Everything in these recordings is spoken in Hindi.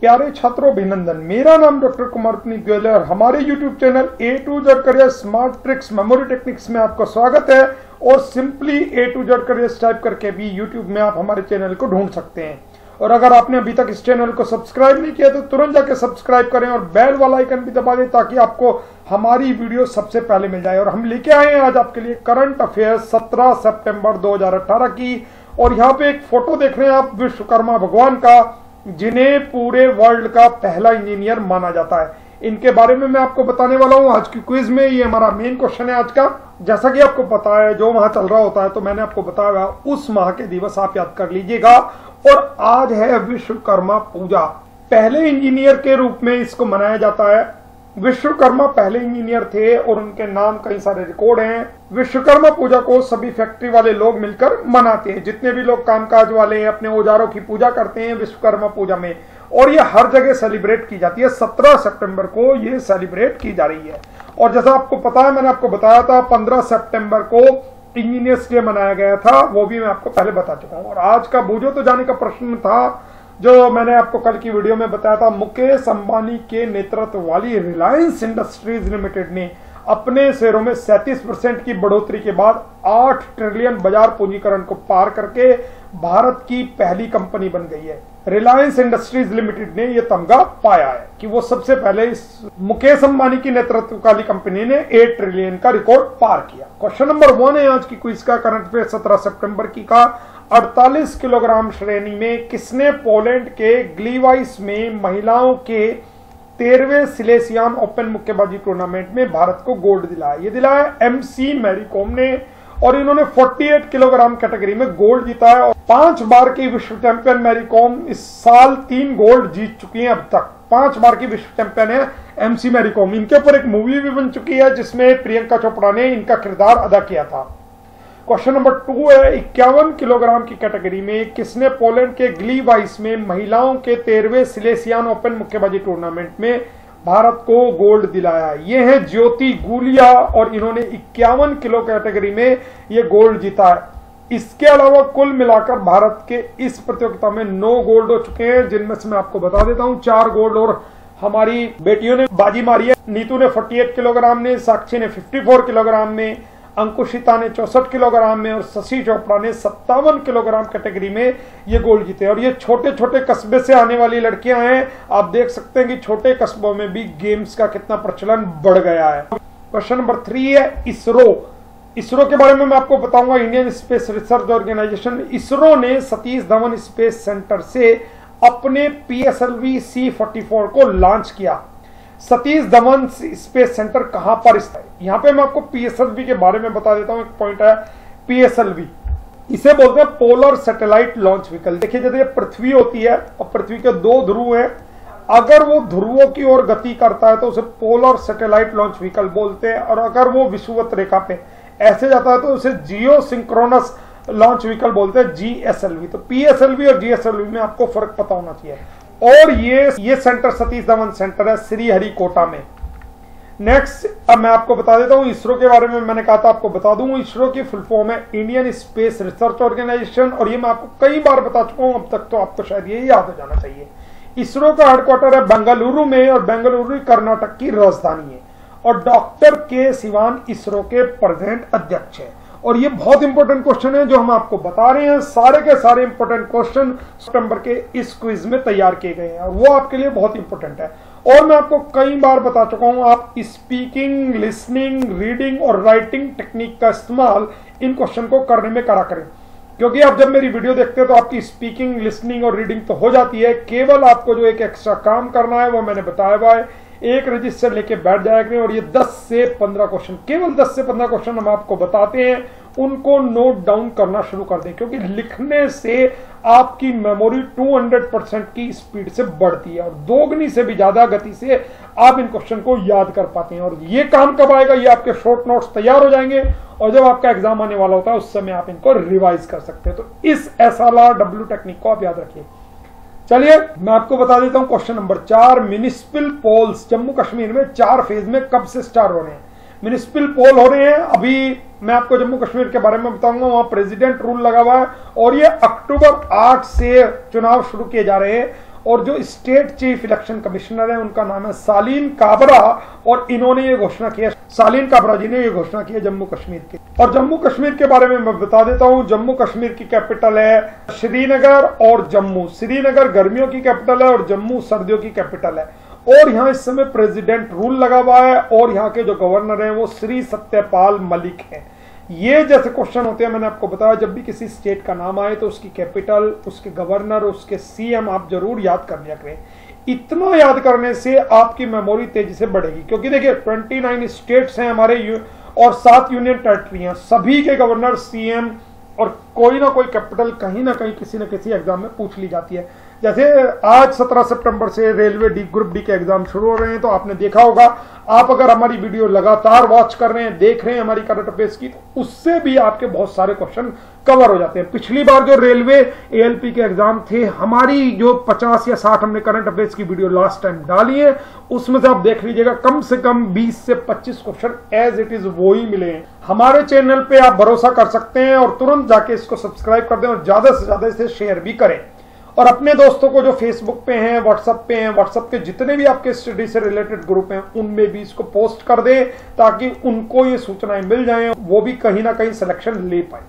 प्यारे छात्रों, अभिनंदन। मेरा नाम डॉक्टर कुमार पुनीत गोयल और हमारे YouTube channel A to Z career smart tricks memory techniques में आपका स्वागत है और simply A to Z career type करके भी यूट्यूब में आप हमारे चैनल को ढूंढ सकते हैं। और अगर आपने अभी तक इस चैनल को सब्सक्राइब नहीं किया तो तुरंत जाके सब्सक्राइब करें और बेल वाला आइकन भी दबा दें ताकि आपको हमारी वीडियो सबसे पहले मिल जाए। और हम लेके आए हैं आज आपके लिए करंट अफेयर 17 सितंबर 2018 की। और यहाँ पे एक फ़ोटो देख रहे हैं आप, विश्वकर्मा भगवान का। जिन्हें पूरे वर्ल्ड का पहला इंजीनियर माना जाता है। इनके बारे में मैं आपको बताने वाला हूँ आज की क्विज में। ये हमारा मेन क्वेश्चन है आज का। जैसा कि आपको पता है, जो वहाँ चल रहा होता है तो मैंने आपको बताया उस माह के दिवस आप याद कर लीजिएगा। और आज है विश्वकर्मा पूजा। पहले इंजीनियर के रूप में इसको मनाया जाता है। विश्वकर्मा पहले इंजीनियर थे और उनके नाम कई सारे रिकॉर्ड हैं। विश्वकर्मा पूजा को सभी फैक्ट्री वाले लोग मिलकर मनाते हैं। जितने भी लोग कामकाज वाले हैं, अपने औजारों की पूजा करते हैं विश्वकर्मा पूजा में। और ये हर जगह सेलिब्रेट की जाती है। 17 सितंबर को ये सेलिब्रेट की जा रही है। और जैसा आपको पता है, मैंने आपको बताया था 15 सितंबर को इंजीनियर्स डे मनाया गया था, वो भी मैं आपको पहले बता चुका हूँ। और आज का बूझो तो जाने का प्रश्न था जो मैंने आपको कल की वीडियो में बताया था, मुकेश अंबानी के नेतृत्व वाली रिलायंस इंडस्ट्रीज़ लिमिटेड ने अपने शेयरों में 37 परसेंट की बढ़ोतरी के बाद 8 ट्रिलियन बाज़ार पूंजीकरण को पार करके भारत की पहली कंपनी बन गई है। रिलायंस इंडस्ट्रीज़ लिमिटेड ने यह तमगा पाया है कि वो सबसे पहले इस मुकेश अंबानी की नेतृत्व वाली कंपनी ने 8 ट्रिलियन का रिकॉर्ड पार किया। क्वेश्चन नंबर वन है आज की क्विज का करंट अफेयर सत्रह सितंबर की का। 48 किलोग्राम श्रेणी में किसने पोलैंड के ग्लीवाइस में महिलाओं के तेरहवें सिलेसियान ओपन मुक्केबाजी टूर्नामेंट में भारत को गोल्ड दिलाया? ये दिलाया एमसी मैरीकॉम ने। और इन्होंने 48 किलोग्राम कैटेगरी में गोल्ड जीता है और पाँच बार की विश्व चैंपियन मैरीकॉम इस साल तीन गोल्ड जीत चुकी हैं अब तक। पाँच बार की विश्व चैंपियन है एमसी मैरीकॉम इनके ऊपर एक मूवी भी बन चुकी है जिसमें प्रियंका चोपड़ा ने इनका किरदार अदा किया था। क्वेश्चन नंबर टू है, इक्यावन किलोग्राम की कैटेगरी में किसने पोलैंड के ग्ली वाइस में महिलाओं के तेरहवें सिलेसियान ओपन मुक्केबाजी टूर्नामेंट में भारत को गोल्ड दिलाया। ये है ज्योति गुलिया और इन्होंने इक्यावन किलो कैटेगरी में ये गोल्ड जीता है। इसके अलावा कुल मिलाकर भारत के इस प्रतियोगिता में नौ गोल्ड हो चुके हैं, जिनमें से मैं आपको बता देता हूँ, चार गोल्ड और हमारी बेटियों ने बाजी मारी है। नीतू ने 48 किलोग्राम में, साक्षी ने 54 किलोग्राम में अंकुशिता ने चौसठ किलोग्राम में और शशि चोपड़ा ने सत्तावन किलोग्राम कैटेगरी में ये गोल्ड जीते और ये छोटे छोटे कस्बे से आने वाली लड़कियाँ हैं। आप देख सकते हैं कि छोटे कस्बों में भी गेम्स का कितना प्रचलन बढ़ गया है। क्वेश्चन नंबर थ्री है इसरो। इसरो के बारे में मैं आपको बताऊँगा। Indian space research organisation ISRO ने सतीश धवन स्पेस सेंटर से अपने पीएसएलवी सी फोर्टी को लॉन्च किया। सतीश धवन स्पेस सेंटर कहाँ पर स्थित है? यहाँ पे मैं आपको पीएसएलवी के बारे में बता देता हूँ, एक पॉइंट है पीएसएलवी इसे बोलते हैं पोलर सैटेलाइट लॉन्च व्हीकल देखिए, जैसे पृथ्वी होती है और पृथ्वी के दो ध्रुव हैं, अगर वो ध्रुवों की ओर गति करता है तो उसे पोलर सैटेलाइट लॉन्च व्हीकल बोलते हैं, और अगर वो विषुवत रेखा पे ऐसे जाता है तो उसे जियो सिंक्रोनस लॉन्च व्हीकल बोलते हैं जीएसएलवी तो पीएसएलवी और जीएसएलवी में आपको फ़र्क पता होना चाहिए। और ये ये सेंटर सतीश धवन सेंटर है, श्रीहरिकोटा में। नेक्स्ट अब मैं आपको बता देता हूँ इसरो के बारे में। मैंने कहा था आपको बता दूँ, इसरो की फुल फॉर्म है इंडियन स्पेस रिसर्च ऑर्गेनाइजेशन और ये मैं आपको कई बार बता चुका हूँ, अब तक तो आपको शायद ये याद हो जाना चाहिए। इसरो का हेडक्वार्टर है बेंगलुरु में और बेंगलुरु, कर्नाटक की राजधानी है। और डॉक्टर के सिवान इसरो के प्रेजेंट अध्यक्ष है। और ये बहुत इंपॉर्टेंट क्वेश्चन है जो हम आपको बता रहे हैं। सारे के सारे इंपॉर्टेंट क्वेश्चन सितंबर के इस क्विज में तैयार किए गए हैं। और वो आपके लिए बहुत इंपॉर्टेंट है। और मैं आपको कई बार बता चुका हूँ, आप स्पीकिंग लिसनिंग रीडिंग और राइटिंग टेक्निक का इस्तेमाल इन क्वेश्चन को करने में करा करें। क्योंकि आप जब मेरी वीडियो देखते हैं तो आपकी स्पीकिंग लिसनिंग और रीडिंग तो हो जाती है। केवल आपको जो एक एक्स्ट्रा काम करना है, वो मैंने बताया हुआ है। एक रजिस्टर लेके बैठ जाया करें और ये 10 से 15 क्वेश्चन केवल 10 से 15 क्वेश्चन हम आपको बताते हैं, उनको नोट डाउन करना शुरू कर दें, क्योंकि लिखने से आपकी मेमोरी 200 परसेंट की स्पीड से बढ़ती है और दोगुनी से भी ज़्यादा गति से आप इन क्वेश्चन को याद कर पाते हैं। और ये काम कब आएगा? ये आपके शॉर्ट नोट्स तैयार हो जाएँगे और जब आपका एग्ज़ाम आने वाला होता है, उस समय आप इनको रिवाइज कर सकते हैं। तो इस एस डब्ल्यू टेक्निक को आप याद रखिए। चलिए, मैं आपको बता देता हूँ क्वेश्चन नंबर चार म्यूनिसिपल पोल्स जम्मू कश्मीर में चार फ़ेज़ में कब से स्टार्ट हो रहे हैं? म्यूनिसिपल पोल हो रहे हैं, अभी मैं आपको जम्मू कश्मीर के बारे में बताऊँगा, वहाँ प्रेसिडेंट रूल लगा हुआ है, और ये अक्टूबर आठ से चुनाव शुरू किए जा रहे हैं, और जो स्टेट चीफ इलेक्शन कमिश्नर है, उनका नाम है सालीन काबरा, और इन्होंने ये घोषणा किया सालीन काबरा जी ने यह घोषणा की है जम्मू कश्मीर की। और जम्मू कश्मीर के बारे में मैं बता देता हूँ, जम्मू कश्मीर की कैपिटल है श्रीनगर और जम्मू। श्रीनगर गर्मियों की कैपिटल है और जम्मू सर्दियों की कैपिटल है। और यहाँ इस समय प्रेसिडेंट रूल लगा हुआ है और यहाँ के जो गवर्नर हैं वो श्री सत्यपाल मलिक हैं। ये जैसे क्वेश्चन होते हैं, मैंने आपको बताया, जब भी किसी स्टेट का नाम आए तो उसकी कैपिटल, उसके गवर्नर, उसके सीएम आप ज़रूर याद कर लिया करें। इतना याद करने से आपकी मेमोरी तेज़ी से बढ़ेगी। क्योंकि देखिए 29 स्टेट्स हैं हमारे और सात यूनियन टेरिटरी हैं। सभी के गवर्नर सीएम और कोई ना कोई कैपिटल कहीं ना कहीं किसी ना किसी एग्ज़ाम में पूछ ली जाती है। जैसे आज 17 सितंबर से रेलवे डी, ग्रुप डी के एग्ज़ाम शुरू हो रहे हैं तो आपने देखा होगा, आप अगर हमारी वीडियो लगातार वॉच कर रहे हैं, देख रहे हैं हमारी करंट अफेयर्स की तो उससे भी आपके बहुत सारे क्वेश्चन कवर हो जाते हैं। पिछली बार जो रेलवे एएलपी के एग्ज़ाम थे, हमारी जो 50 या 60 हमने करंट अफेयर्स की वीडियो लास्ट टाइम डाली है, उसमें से आप देख लीजिएगा, कम से कम 20 से 25 क्वेश्चन एज इट इज़ वो ही मिले हैं। हमारे चैनल पे आप भरोसा कर सकते हैं और तुरंत जाके इसको सब्सक्राइब कर दें और ज़्यादा से ज़्यादा इसे शेयर भी करें। और अपने दोस्तों को जो फेसबुक पे हैं व्हाट्सएप पे हैं व्हाट्सएप के जितने भी आपके स्टडी से रिलेटेड ग्रुप हैं, उनमें भी इसको पोस्ट कर दें ताकि उनको ये सूचनाएँ मिल जाएँ, वो भी कहीं ना कहीं सिलेक्शन ले पाए।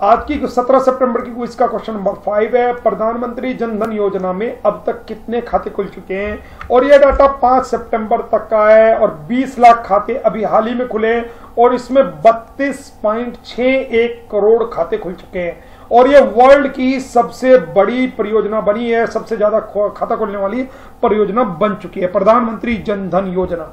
आज की 17 सितंबर की क्विज का क्वेश्चन नंबर फाइव है, प्रधानमंत्री जन धन योजना में अब तक कितने खाते खुल चुके हैं? और यह डाटा 5 सितंबर तक का है और 20 लाख खाते अभी हाल ही में खुले हैं और इसमें बत्तीस करोड़ खाते खुल चुके हैं। और ये वर्ल्ड की सबसे बड़ी परियोजना बनी है, सबसे ज़्यादा खाता खोलने वाली परियोजना बन चुकी है। प्रधानमंत्री जनधन योजना।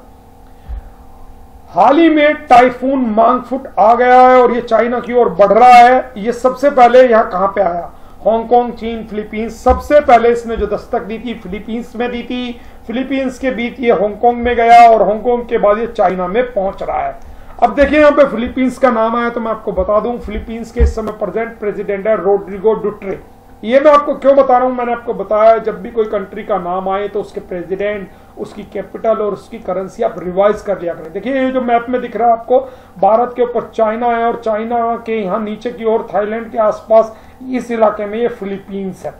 हाल ही में टाइफून मांगफुट आ गया है और ये चाइना की ओर बढ़ रहा है। ये सबसे पहले यहाँ कहाँ पे आया? हांगकांग, चीन, फिलीपींस। सबसे पहले इसने जो दस्तक दी थी, फिलीपींस में दी थी। फिलीपींस के बीच ये हांगकांग में गया और हांगकांग के बाद ये चाइना में पहुँच रहा है। अब देखिए यहाँ पे फिलीपींस का नाम आया तो मैं आपको बता दूँ, फिलीपींस के इस समय प्रेजेंट प्रेसिडेंट है रोड्रिगो डुट्रे। ये मैं आपको क्यों बता रहा हूँ? मैंने आपको बताया, जब भी कोई कंट्री का नाम आए तो उसके प्रेसिडेंट उसकी कैपिटल और उसकी करेंसी आप रिवाइज कर लिया करें। देखिए ये जो मैप में दिख रहा है आपको, भारत के ऊपर चाइना है और चाइना के यहाँ नीचे की ओर, थाईलैंड के आसपास इस इलाके में ये फिलीपींस है।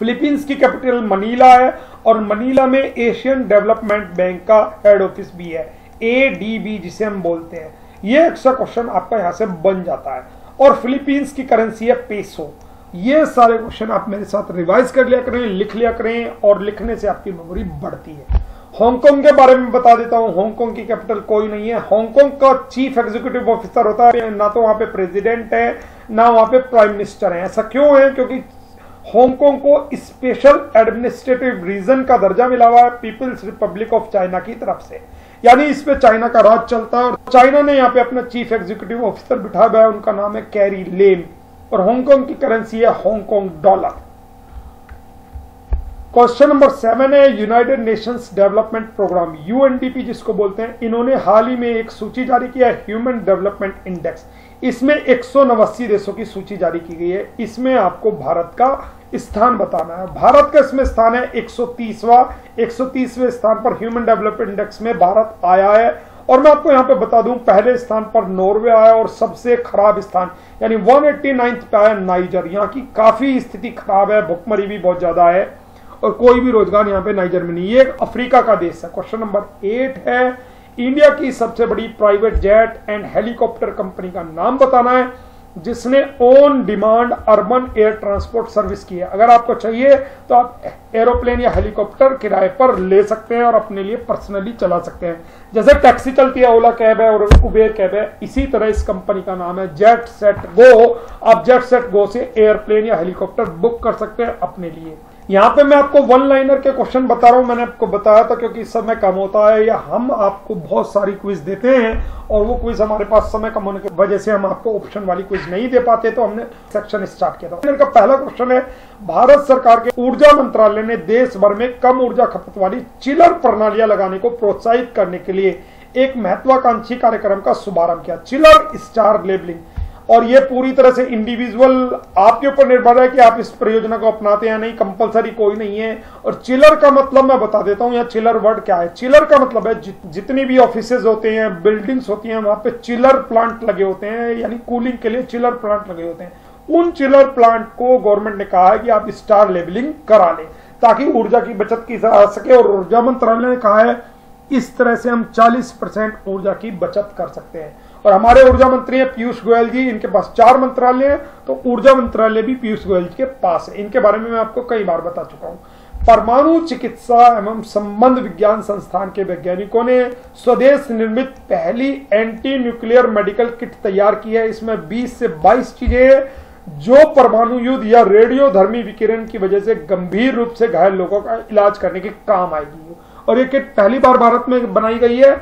फिलीपींस की कैपिटल मनीला है और मनीला में एशियन डेवलपमेंट बैंक का हेड ऑफ़िस भी है। ए डी बी जिसे हम बोलते हैं, ये एक्स्ट्रा क्वेश्चन आपका यहाँ से बन जाता है। और फिलीपींस की करेंसी है पेसो ये सारे क्वेश्चन आप मेरे साथ रिवाइज कर लिया करें, लिख लिया करें और लिखने से आपकी मेमोरी बढ़ती है। हांगकांग के बारे में बता देता हूँ। हांगकांग की कैपिटल कोई नहीं है। हांगकांग का चीफ एग्जीक्यूटिव ऑफिसर होता है। ना तो वहाँ पे प्रेसिडेंट है, ना वहाँ पे प्राइम मिनिस्टर है। ऐसा क्यों है? क्योंकि हांगकांग को स्पेशल एडमिनिस्ट्रेटिव रीजन का दर्जा मिला हुआ है पीपल्स रिपब्लिक ऑफ़ चाइना की तरफ़ से। यानी इस पे चाइना का राज चलता है और चाइना ने यहाँ पे अपना चीफ एग्जीक्यूटिव ऑफिसर बिठा हुआ है, उनका नाम है कैरी लेन और हांगकांग की करेंसी है Hong Kong dollar. Question number seven है, United Nations development programme, UNDP जिसको बोलते हैं, इन्होंने हाल ही में एक सूची जारी किया है, ह्यूमन डेवलपमेंट इंडेक्स। इसमें एक सौ नवासी देशों की सूची जारी की गई है। इसमें आपको भारत का स्थान बताना है। भारत का इसमें स्थान है 130वां 130वें स्थान पर ह्यूमन डेवलपमेंट इंडेक्स में भारत आया है। और मैं आपको यहाँ पे बता दूँ, पहले स्थान पर नॉर्वे आया और सबसे खराब स्थान, यानी 189 पे आया नाइजर। यहाँ की काफ़ी स्थिति खराब है, भुखमरी भी बहुत ज़्यादा है और कोई भी रोज़गार यहाँ पे नाइजर में नहीं ये अफ्रीका का देश है। क्वेश्चन नंबर एट है। इंडिया की सबसे बड़ी private jet and helicopter company का नाम बताना है, जिसने on demand urban air transport service की है। अगर आपको चाहिए तो आप एरोप्लेन या हेलीकॉप्टर किराए पर ले सकते हैं और अपने लिए पर्सनली चला सकते हैं। जैसे टैक्सी चलती है, ओला कैब है और उबेर कैब है, इसी तरह इस कंपनी का नाम है जेट सेट गो आप जेट सेट गो से एयरप्लेन या हेलीकॉप्टर बुक कर सकते हैं अपने लिए। यहाँ पे मैं आपको वन लाइनर के क्वेश्चन बता रहा हूँ। मैंने आपको बताया था क्योंकि इस समय कम होता है या हम आपको बहुत सारी क्विज देते हैं और वो क्विज हमारे पास समय कम होने की वजह से हम आपको ऑप्शन वाली क्विज नहीं दे पाते तो हमने सेक्शन स्टार्ट किया था। इनका पहला क्वेश्चन है, भारत सरकार के ऊर्जा मंत्रालय ने देश भर में कम ऊर्जा खपत वाली चिलर प्रणालियाँ लगाने को प्रोत्साहित करने के लिए एक महत्वाकांक्षी कार्यक्रम का शुभारंभ किया। Chiller star labelling. और ये पूरी तरह से इंडिविजुअल आपके ऊपर निर्भर है कि आप इस परियोजना को अपनाते हैं नहीं कंपलसरी कोई नहीं है। और चिलर का मतलब मैं बता देता हूँ यहाँ चिलर वर्ड क्या है? चिलर का मतलब है जि, जितनी भी ऑफ़िस होते हैं बिल्डिंग्स होती हैं वहाँ पे चिलर प्लांट लगे होते हैं यानी कूलिंग के लिए चिलर प्लांट लगे होते हैं। उन चिलर प्लांट को गवर्नमेंट ने कहा है कि आप स्टार लेबलिंग करा लें ताकि ऊर्जा की बचत की जा सके और ऊर्जा मंत्रालय ने कहा है इस तरह से हम 40 परसेंट ऊर्जा की बचत कर सकते हैं। और हमारे ऊर्जा मंत्री हैं पीयूष गोयल जी, इनके पास चार मंत्रालय हैं तो ऊर्जा मंत्रालय भी पीयूष गोयल जी के पास है। इनके बारे में मैं आपको कई बार बता चुका हूँ। परमाणु चिकित्सा एवं संबंध विज्ञान संस्थान के वैज्ञानिकों ने स्वदेश निर्मित पहली एंटी न्यूक्लियर मेडिकल किट तैयार की है। इसमें 20 से 22 चीज़ें जो परमाणु युद्ध या रेडियो धर्मी विकिरण की वजह से गंभीर रूप से घायल लोगों का इलाज करने के काम आएगी। और ये किट पहली बार भारत में बनाई गई है।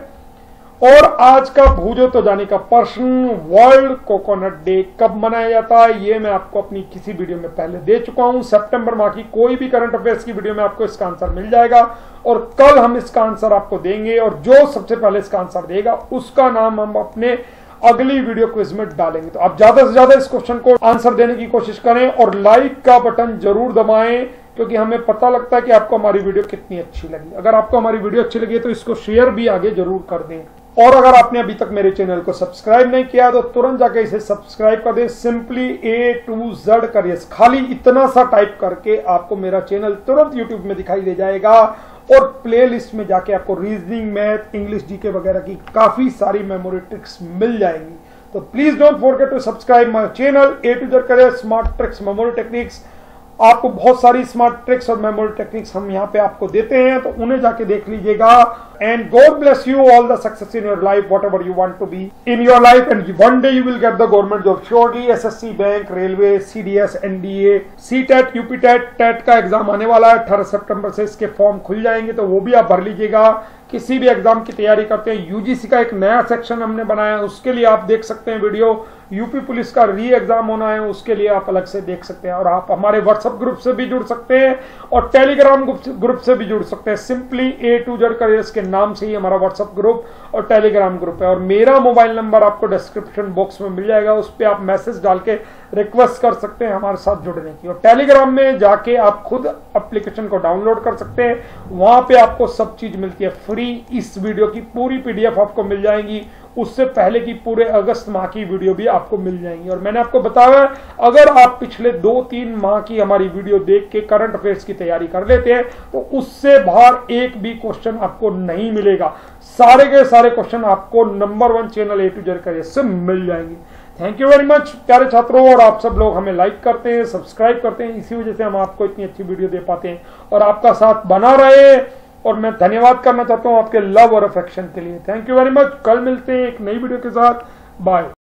और आज का भूजो तो जाने का प्रश्न वर्ल्ड कोकोनट डे कब मनाया जाता है, ये मैं आपको अपनी किसी वीडियो में पहले दे चुका हूँ। सितंबर माह की कोई भी करंट अफेयर्स की वीडियो में आपको इसका आंसर मिल जाएगा। और कल हम इसका आंसर आपको देंगे और जो सबसे पहले इसका आंसर देगा, उसका नाम हम अपने अगली वीडियो क्विज में डालेंगे। तो आप ज़्यादा से ज़्यादा इस क्वेश्चन को आंसर देने की कोशिश करें और लाइक का बटन ज़रूर दबाएँ, क्योंकि हमें पता लगता है कि आपको हमारी वीडियो कितनी अच्छी लगी। अगर आपको हमारी वीडियो अच्छी लगी तो इसको शेयर भी आगे ज़रूर कर दें। और अगर आपने अभी तक मेरे चैनल को सब्सक्राइब नहीं किया तो तुरंत जाके इसे सब्सक्राइब कर दे। सिंपली ए टू जेड करिए खाली इतना सा टाइप करके आपको मेरा चैनल तुरंत यूट्यूब में दिखाई दे जाएगा और प्ले लिस्ट में जाके आपको रीजनिंग मैथ इंग्लिश जीके वगैरह की काफ़ी सारी मेमोरी ट्रिक्स मिल जाएँगी। तो please don't forget to subscribe my channel A to Z career smart tricks memory techniques आपको बहुत सारी स्मार्ट ट्रिक्स और मेमोरी टेक्निक्स हम यहाँ पे आपको देते हैं तो उन्हें जाके देख लीजिएगा। You all the success in your life whatever you want to be in your life and one day you will get the government job surely S S C bank railway C D S N D A C TET UP TET TET का एग्ज़ाम आने वाला है। अठारह सितंबर से इसके फॉर्म खुल जाएँगे। तो वो भी आप भर लीजिएगा। किसी भी एग्ज़ाम की तैयारी करते हैं। यूजीसी का एक नया सेक्शन हमने बनाया है। उसके लिए आप देख सकते हैं वीडियो यूपी पुलिस का री एग्ज़ाम होना है। उसके लिए आप अलग से देख सकते हैं। और आप हमारे व्हाट्सएप ग्रुप से भी जुड़ सकते हैं। और टेलीग्राम ग्रुप से भी जुड़ सकते हैं। Simply A to Z careers के नाम से ही हमारा व्हाट्सएप ग्रुप और टेलीग्राम ग्रुप है। और मेरा मोबाइल नंबर आपको डिस्क्रिप्शन बॉक्स में मिल जाएगा, उस पर आप मैसेज डाल के रिक्वेस्ट कर सकते हैं हमारे साथ जुड़ने की। और टेलीग्राम में जाके आप खुद एप्लीकेशन को डाउनलोड कर सकते हैं। वहाँ पे आपको सब चीज़ मिलती है। फ्री इस वीडियो की पूरी पीडीएफ आपको मिल जाएँगी। उससे पहले की पूरे अगस्त माह की वीडियो भी आपको मिल जाएँगी। और मैंने आपको बताया, अगर आप पिछले दो तीन माह की हमारी वीडियो देख के करंट अफेयर्स की तैयारी कर लेते हैं तो उससे बाहर एक भी क्वेश्चन आपको नहीं मिलेगा। सारे के सारे क्वेश्चन आपको number one channel A to Z career से मिल जाएँगे। थैंक यू वेरी मच प्यारे छात्रों, और आप सब लोग हमें लाइक करते हैं सब्सक्राइब करते हैं। इसी वजह से हम आपको इतनी अच्छी वीडियो दे पाते हैं। और आपका साथ बना रहे और मैं धन्यवाद करना चाहता हूँ आपके लव और अफेक्शन के लिए। थैंक यू वेरी मच कल मिलते हैं एक नई वीडियो के साथ। बाय